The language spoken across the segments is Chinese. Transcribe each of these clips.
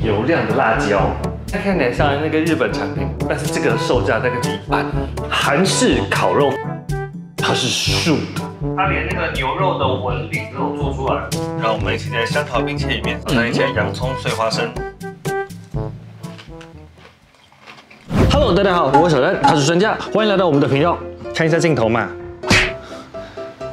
油亮的辣椒，它看起来像那个日本产品，但是这个售价大概是一半。韩式烤肉，它是素的，它连那个牛肉的纹理都有做出来。让我们一起在香草冰淇淋里面放一些洋葱碎花生。Hello，大家好，我是小丹，他是专家，欢迎来到我们的频道。看一下镜头嘛。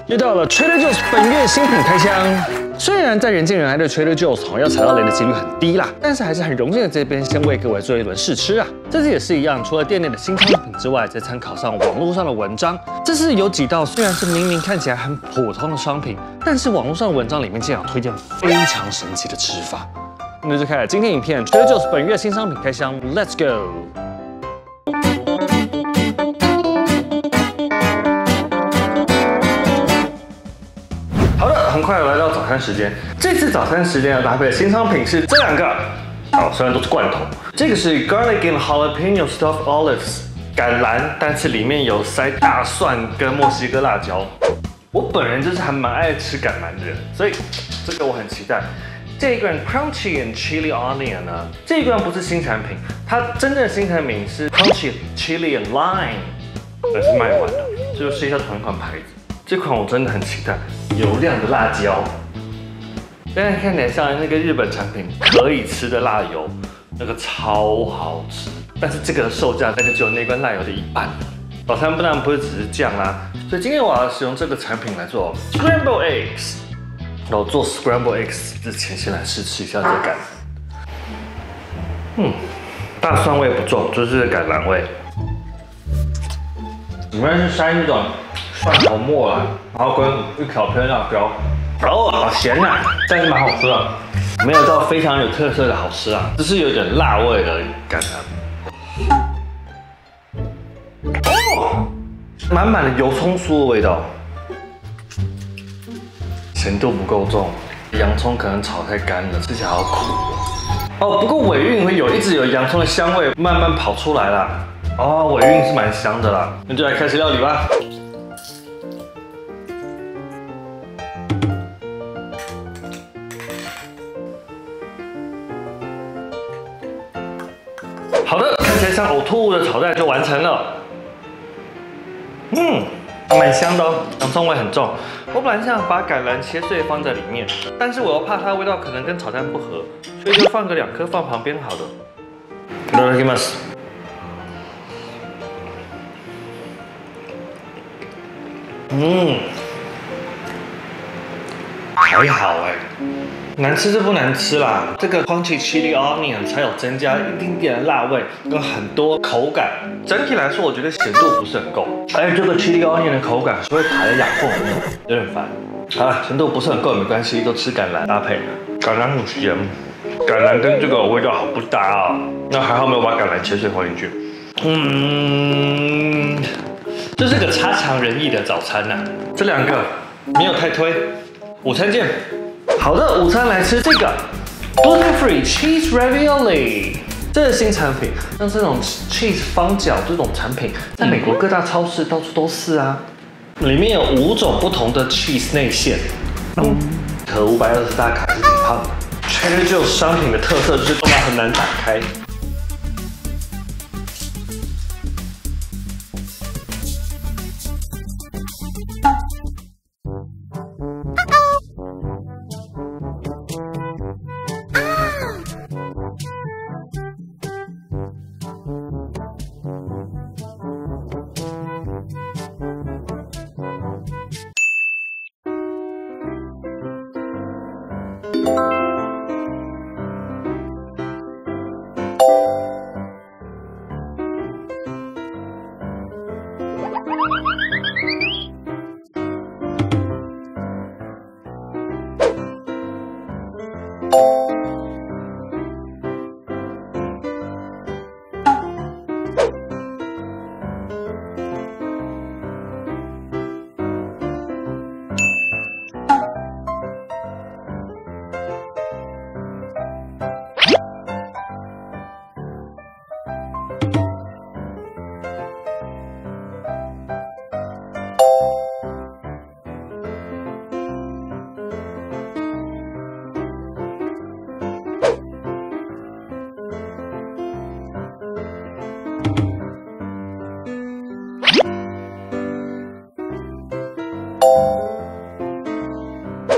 又到了 Trader Joe's 本月新品开箱。虽然在人见人爱的 Trader Joe's 好像要踩到雷的几率很低啦，但是还是很荣幸的这边先为各位做一轮试吃啊。这次也是一样，除了店内的新商品之外，再参考上网络上的文章。这次有几道虽然是明明看起来很普通的商品，但是网络上的文章里面竟然推荐非常神奇的吃法。那就开始今天影片 Trader Joe's 本月新商品开箱，Let's go。餐时间，这次早餐时间要搭配的新商品是这两个，哦，虽然都是罐头，这个是 garlic and jalapeno stuffed olives 橄榄，但是里面有塞大蒜跟墨西哥辣椒。我本人就是还蛮爱吃橄榄的人，所以这个我很期待。这一罐 crunchy and chili onion 呢，这一罐不是新产品，它真正的新产品是 crunchy chili and lime，但是卖完了，就是一下同一款牌子。这款我真的很期待，油亮的辣椒，现在看起来像那个日本产品，可以吃的辣油，那个超好吃。但是这个售价大概只有那罐辣油的一半。早餐不但不是只是酱啦，所以今天我要使用这个产品来做 scramble eggs。然后做 scramble eggs 之前，先来试吃一下这个。嗯，大蒜味不重，就是橄榄味。里面是塞那种。蒜头末啊，然后跟一小片辣椒，哦，好咸呐，但是蛮好吃的，没有到非常有特色的好吃啊，只是有点辣味的感觉。哦，满满的油葱酥的味道，咸度不够重，洋葱可能炒太干了，吃起来好苦。哦，不过尾韵会有，一直有洋葱的香味慢慢跑出来了。哦，尾韵是蛮香的啦，那就来开始料理吧。好的，看起来像呕吐物的炒蛋就完成了。嗯，蛮香的哦，洋葱味很重。我本来想把橄榄切碎放在里面，但是我又怕它的味道可能跟炒蛋不合，所以就放个两颗放旁边好了。いただきます。嗯，还好哎。 难吃是不难吃啦，这个 crunchy chili onion 才有增加一丁点的辣味跟很多口感。整体来说，我觉得咸度不是很够，而且这个 chili onion 的口感是会卡在牙缝里面，有点烦。好了，咸度不是很够也没关系，都吃橄榄搭配，橄榄很咸，橄榄跟这个味道好不搭啊。那还好没有把橄榄切碎放进去。嗯，这是个差强人意的早餐呐。这两个没有太推，午餐见。好的，午餐来吃这个 gluten-free cheese ravioli，这是新产品。像这种 cheese 方角这种产品，在美国各大超市到处都是啊。里面有五种不同的 cheese 内馅，和五百二十大卡是挺胖的。Trader Joe's 商品的特色就是它很难打开。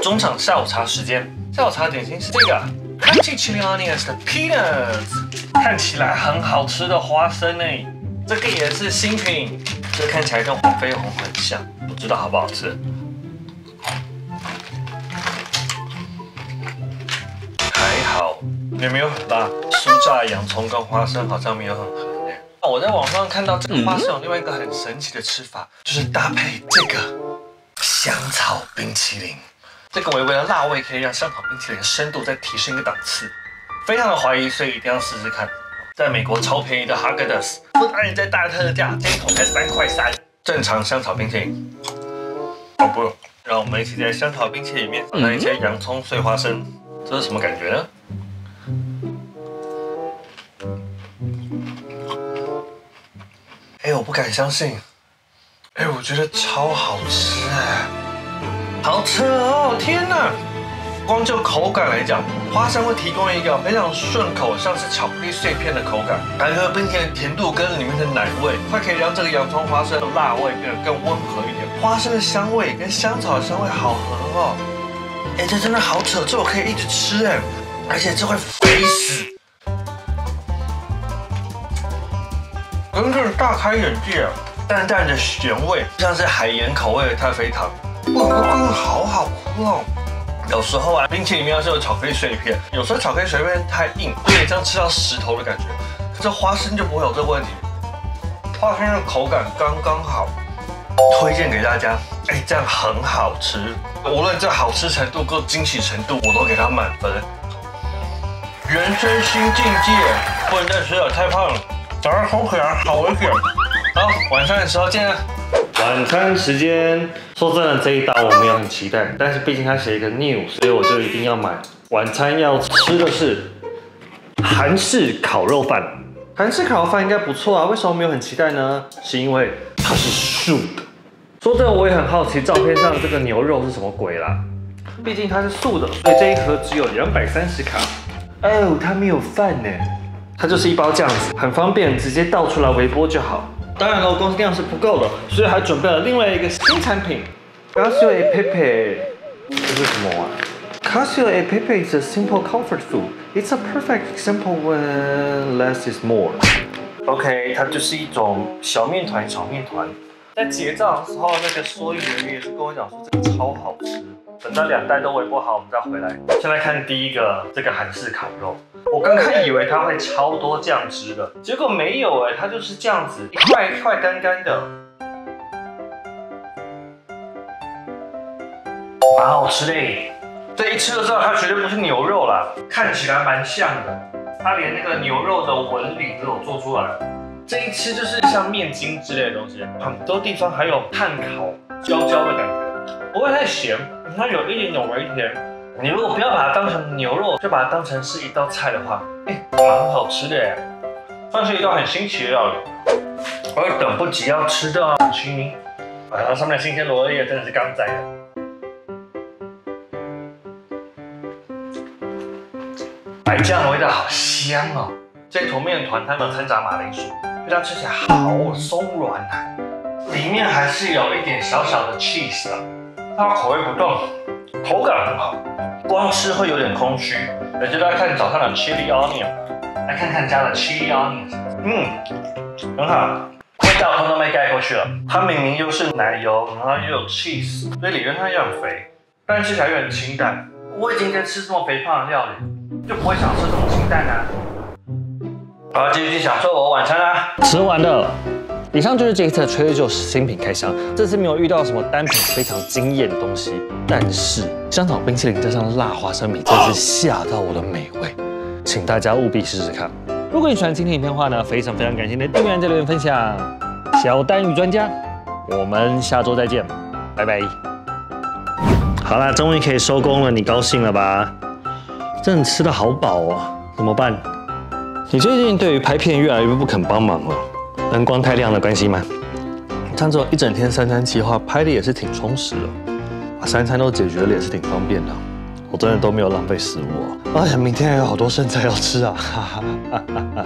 中场下午茶时间，下午茶点心是这个 Crunchy Chili Onions 的 Peanuts，看起来很好吃的花生诶，这个也是新品，这看起来跟黄飞鸿很像，不知道好不好吃。还好，也没有很辣，酥炸洋葱跟花生好像没有很合。我在网上看到这个花生有另外一个很神奇的吃法，就是搭配这个香草冰淇淋。这个微微的辣味可以让香草冰淇淋深度再提升一个档次，非常的怀疑，所以一定要试试看。在美国超便宜的哈根达斯，不然你在大特价，这一桶才三块三。正常香草冰淇淋，哦不，让我们一起在香草冰淇淋里面放一些洋葱碎花生，这是什么感觉呢？不敢相信，哎，我觉得超好吃哎。好吃哦！天哪，光就口感来讲，花生会提供一个非常顺口，像是巧克力碎片的口感，还和冰淇淋的甜度跟里面的奶味，它可以让这个洋葱花生的辣味变得更温和一点。花生的香味跟香草的香味好合哦！哎，这真的好扯，这我可以一直吃哎，而且这会肥死，真是大开眼界啊！淡淡的咸味，像是海盐口味的太妃糖。哇，真的好好吃哦！有时候啊，冰淇淋里面是有巧克力碎片，有时候巧克力碎片太硬，有点像吃到石头的感觉。这花生就不会有这个问题，花生的口感刚刚好，推荐给大家。哎，这样很好吃，无论这好吃程度跟惊喜程度，我都给它满分。人生新境界，不能再吃了，太胖了。早上口渴啊，好危险。好，晚上的时候见。晚餐时间，说真的，这一道我没有很期待，但是毕竟它写一个 new，所以我就一定要买。晚餐要吃的是韩式烤肉饭，韩式烤肉饭应该不错啊，为什么没有很期待呢？是因为它是素的。说真的，我也很好奇照片上这个牛肉是什么鬼啦，毕竟它是素的，所以这一盒只有两百三十卡。哦，它没有饭呢，它就是一包这样子，很方便，直接倒出来微波就好。当然了，公司量是不够的，所以还准备了另外一个新产品，Casio e Pepe，。这是什么啊？Casio e Pepe is a simple comfort food. It's a perfect example when less is more. OK，它就是一种小面团，小面团。在结账的时候，那个收银员也是跟我讲说这个超好吃。等到两袋都微波好，我们再回来。先来看第一个，这个韩式烤肉。我刚刚以为它会超多酱汁的，结果没有哎，它就是这样子，一块一块干干的，蛮好吃的。这一吃就知道它绝对不是牛肉啦，看起来蛮像的，它连那个牛肉的纹理都有做出来。这一吃就是像面筋之类的东西，很多地方还有炭烤焦焦的感觉，不会太咸，它有一点点微甜。你如果不要把它当成牛肉，就把它当成是一道菜的话，哎，蛮好吃的哎，算是一道很新奇的料理。我也等不及要吃到青泥，啊，它上面的新鲜罗勒叶真的是刚摘的，白酱的味道好香哦。这坨面团它没有掺杂马铃薯。它吃起来好松软啊，里面还是有一点小小的 cheese 的，它口味不重，口感很好，光吃会有点空虚。也就来看早上的 chili onion，来看看加的 chili onion，嗯，很好，味道通通被盖过去了。它明明又是奶油，然后又有 cheese，所以理论上又很肥，但吃起来又很清淡。我已经在吃这么肥胖的料理，就不会想吃这么清淡啊。好，继续享受我晚餐啦！吃完了，以上就是这一次的 Trader Joe's 新品开箱。这次没有遇到什么单品非常惊艳的东西，但是香草冰淇淋加上辣花生米，真是吓到我的美味，请大家务必试试看。如果你喜欢今天影片的话呢，非常非常感谢你的订阅、留言、分享。小丹与专家，我们下周再见，拜拜。好啦，终于可以收工了，你高兴了吧？真的吃的好饱哦，怎么办？你最近对于拍片越来越不肯帮忙了，灯光太亮的关系吗？像这种一整天三餐计划拍的也是挺充实的，把三餐都解决了也是挺方便的，我真的都没有浪费食物。哎呀，明天还有好多剩菜要吃啊！哈哈哈哈哈。